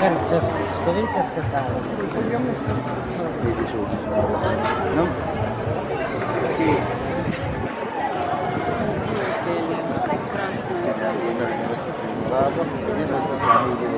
Карпес, что видите, сказали? Ну, Красная. разом, один раз, два,